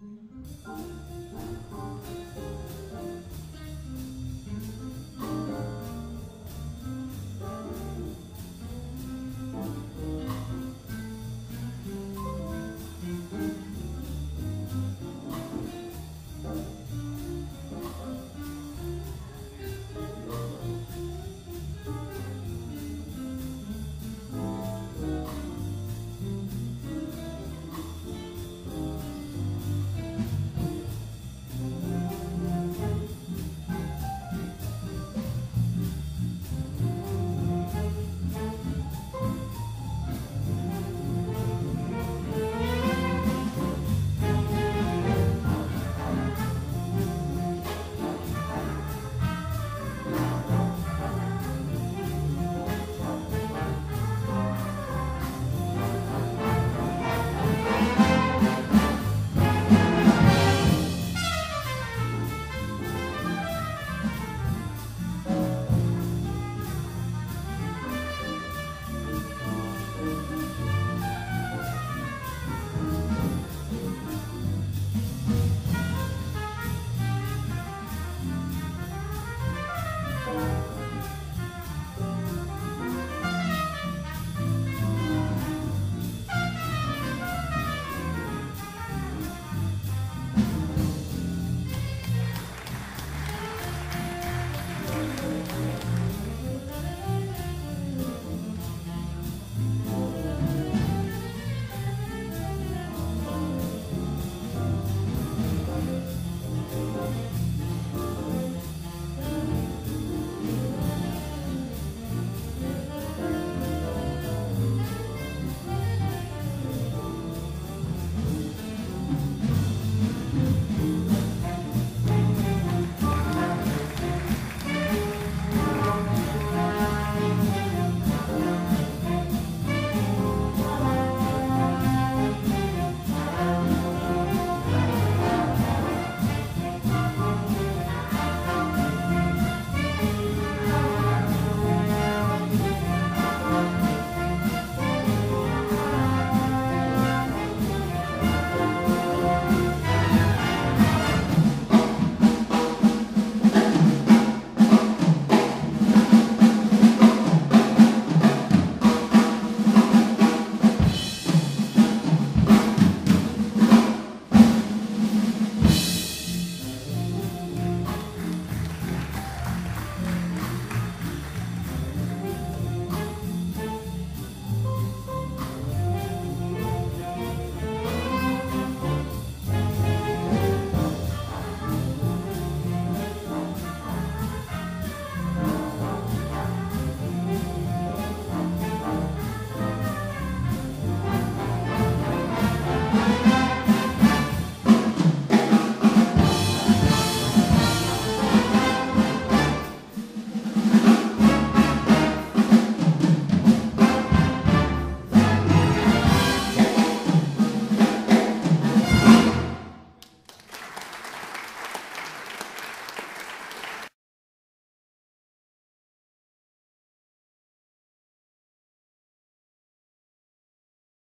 Música